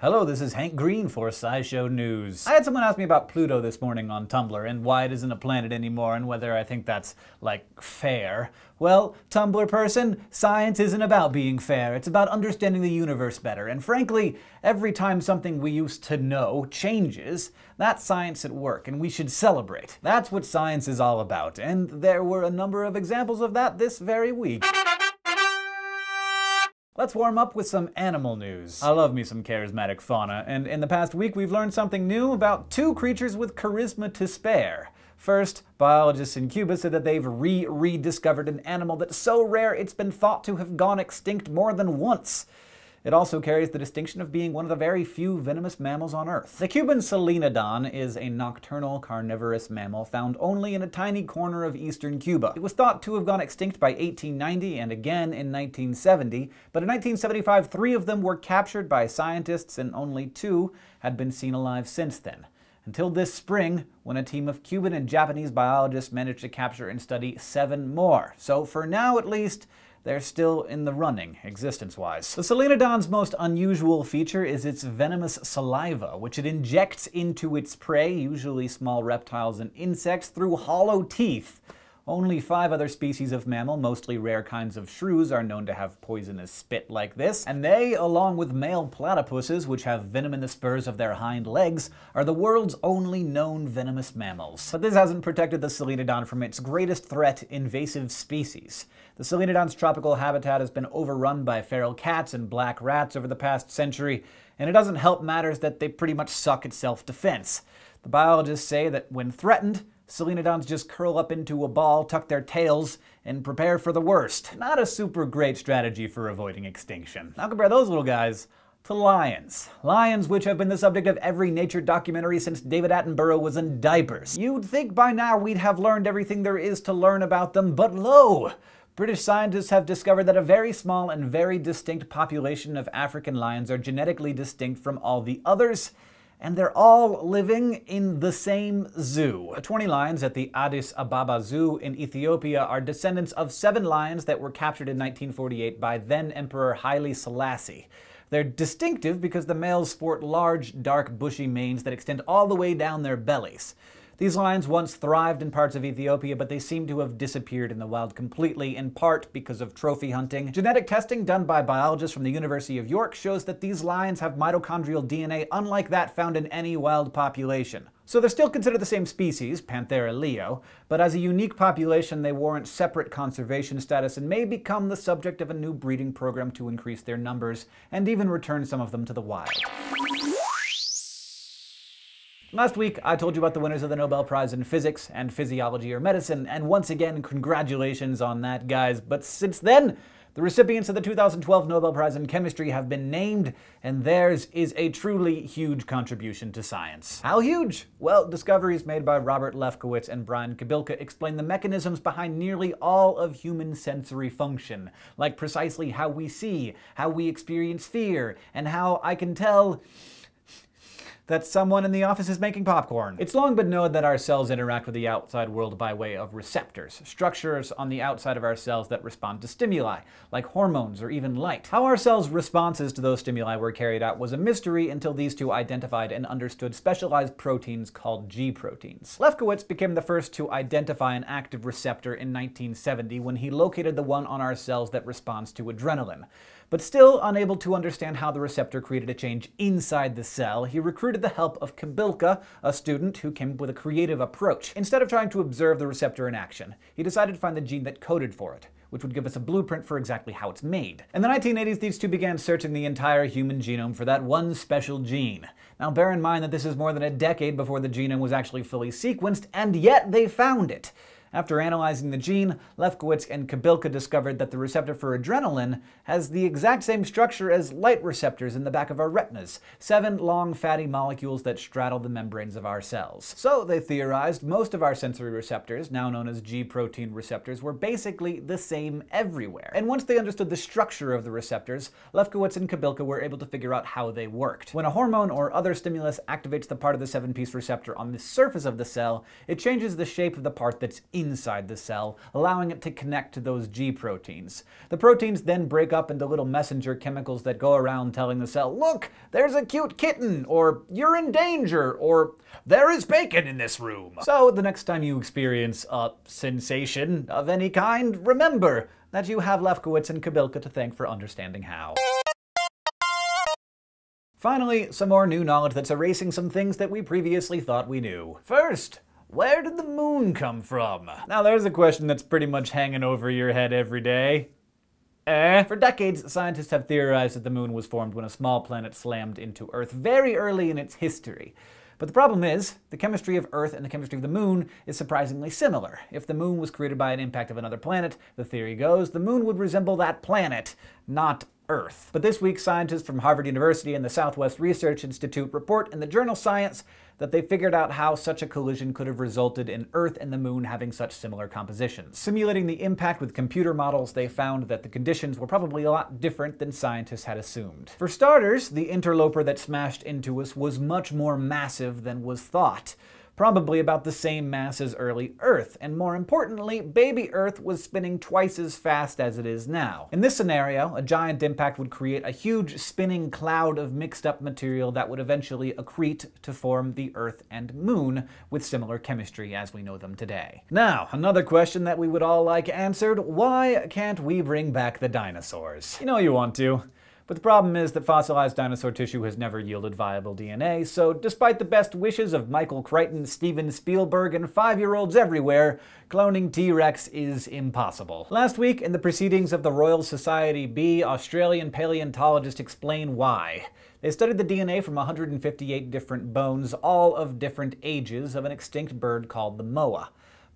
Hello, this is Hank Green for SciShow News. I had someone ask me about Pluto this morning on Tumblr and why it isn't a planet anymore and whether I think that's, like, fair. Well, Tumblr person, science isn't about being fair. It's about understanding the universe better. And frankly, every time something we used to know changes, that's science at work, and we should celebrate. That's what science is all about. And there were a number of examples of that this very week. Let's warm up with some animal news. I love me some charismatic fauna, and in the past week we've learned something new about two creatures with charisma to spare. First, biologists in Cuba said that they've re-rediscovered an animal that's so rare it's been thought to have gone extinct more than once. It also carries the distinction of being one of the very few venomous mammals on Earth. The Cuban Solenodon is a nocturnal carnivorous mammal found only in a tiny corner of eastern Cuba. It was thought to have gone extinct by 1890 and again in 1970, but in 1975 three of them were captured by scientists and only two had been seen alive since then until this spring, when a team of Cuban and Japanese biologists managed to capture and study seven more. So, for now at least, they're still in the running, existence-wise. The Solenodon's most unusual feature is its venomous saliva, which it injects into its prey, usually small reptiles and insects, through hollow teeth. Only five other species of mammal, mostly rare kinds of shrews, are known to have poisonous spit like this, and they, along with male platypuses, which have venom in the spurs of their hind legs, are the world's only known venomous mammals. But this hasn't protected the Solenodon from its greatest threat, invasive species. The Solenodon's tropical habitat has been overrun by feral cats and black rats over the past century, and it doesn't help matters that they pretty much suck at self-defense. The biologists say that when threatened, Solenodons just curl up into a ball, tuck their tails, and prepare for the worst. Not a super great strategy for avoiding extinction. Now compare those little guys to lions. Lions, which have been the subject of every nature documentary since David Attenborough was in diapers. You'd think by now we'd have learned everything there is to learn about them, but lo! British scientists have discovered that a very small and very distinct population of African lions are genetically distinct from all the others, and they're all living in the same zoo. The 20 lions at the Addis Ababa Zoo in Ethiopia are descendants of seven lions that were captured in 1948 by then Emperor Haile Selassie. They're distinctive because the males sport large, dark, bushy manes that extend all the way down their bellies. These lions once thrived in parts of Ethiopia, but they seem to have disappeared in the wild completely, in part because of trophy hunting. Genetic testing done by biologists from the University of York shows that these lions have mitochondrial DNA unlike that found in any wild population. So they're still considered the same species, Panthera leo, but as a unique population they warrant separate conservation status and may become the subject of a new breeding program to increase their numbers, and even return some of them to the wild. Last week, I told you about the winners of the Nobel Prize in Physics and Physiology or Medicine, and once again, congratulations on that, guys. But since then, the recipients of the 2012 Nobel Prize in Chemistry have been named, and theirs is a truly huge contribution to science. How huge? Well, discoveries made by Robert Lefkowitz and Brian Kobilka explain the mechanisms behind nearly all of human sensory function, like precisely how we see, how we experience fear, and how I can tell that someone in the office is making popcorn. It's long been known that our cells interact with the outside world by way of receptors, structures on the outside of our cells that respond to stimuli, like hormones or even light. How our cells' responses to those stimuli were carried out was a mystery until these two identified and understood specialized proteins called G proteins. Lefkowitz became the first to identify an active receptor in 1970 when he located the one on our cells that responds to adrenaline. But still unable to understand how the receptor created a change inside the cell, he recruited the help of Kobilka, a student who came up with a creative approach. Instead of trying to observe the receptor in action, he decided to find the gene that coded for it which would give us a blueprint for exactly how it's made. In the 1980s, these two began searching the entire human genome for that one special gene. Now bear in mind that this is more than a decade before the genome was actually fully sequenced, and yet they found it. After analyzing the gene, Lefkowitz and Kobilka discovered that the receptor for adrenaline has the exact same structure as light receptors in the back of our retinas, seven long fatty molecules that straddle the membranes of our cells. So, they theorized, most of our sensory receptors, now known as G protein receptors, were basically the same everywhere. And once they understood the structure of the receptors, Lefkowitz and Kobilka were able to figure out how they worked. When a hormone or other stimulus activates the part of the seven-piece receptor on the surface of the cell, it changes the shape of the part that's inside the cell, allowing it to connect to those G proteins. The proteins then break up into little messenger chemicals that go around telling the cell, look, there's a cute kitten, or you're in danger, or there is bacon in this room. So the next time you experience a sensation of any kind, remember that you have Lefkowitz and Kobilka to thank for understanding how. Finally, some more new knowledge that's erasing some things that we previously thought we knew. First, where did the moon come from? Now there's a question that's pretty much hanging over your head every day. Eh? For decades, scientists have theorized that the moon was formed when a small planet slammed into Earth very early in its history. But the problem is, the chemistry of Earth and the chemistry of the Moon is surprisingly similar. If the Moon was created by an impact of another planet, the theory goes, the Moon would resemble that planet, not Earth. But this week, scientists from Harvard University and the Southwest Research Institute report in the journal Science that they figured out how such a collision could have resulted in Earth and the Moon having such similar compositions. Simulating the impact with computer models, they found that the conditions were probably a lot different than scientists had assumed. For starters, the interloper that smashed into us was much more massive than was thought probably about the same mass as early Earth, and more importantly, baby Earth was spinning twice as fast as it is now. In this scenario, a giant impact would create a huge spinning cloud of mixed up material that would eventually accrete to form the Earth and Moon with similar chemistry as we know them today. Now, another question that we would all like answered, why can't we bring back the dinosaurs? You know you want to. But the problem is that fossilized dinosaur tissue has never yielded viable DNA, so despite the best wishes of Michael Crichton, Steven Spielberg, and five-year-olds everywhere, cloning T-Rex is impossible. Last week, in the Proceedings of the Royal Society B, Australian paleontologists explain why. They studied the DNA from 158 different bones, all of different ages, of an extinct bird called the moa.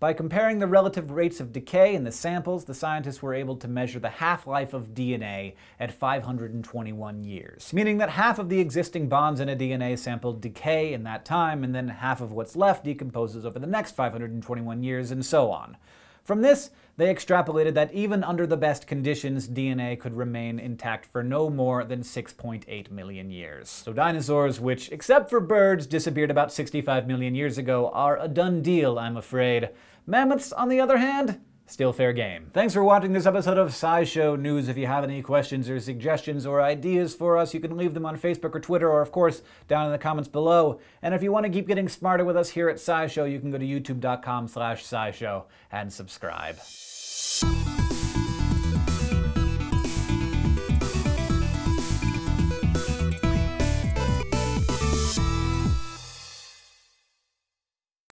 By comparing the relative rates of decay in the samples, the scientists were able to measure the half-life of DNA at 521 years, meaning that half of the existing bonds in a DNA sample decay in that time, and then half of what's left decomposes over the next 521 years, and so on. From this, they extrapolated that even under the best conditions, DNA could remain intact for no more than 6.8 million years. So dinosaurs, which, except for birds, disappeared about 65 million years ago, are a done deal, I'm afraid. Mammoths, on the other hand, still fair game. Thanks for watching this episode of SciShow News. If you have any questions or suggestions or ideas for us, you can leave them on Facebook or Twitter, or of course, down in the comments below. And if you want to keep getting smarter with us here at SciShow, you can go to youtube.com slash SciShow and subscribe.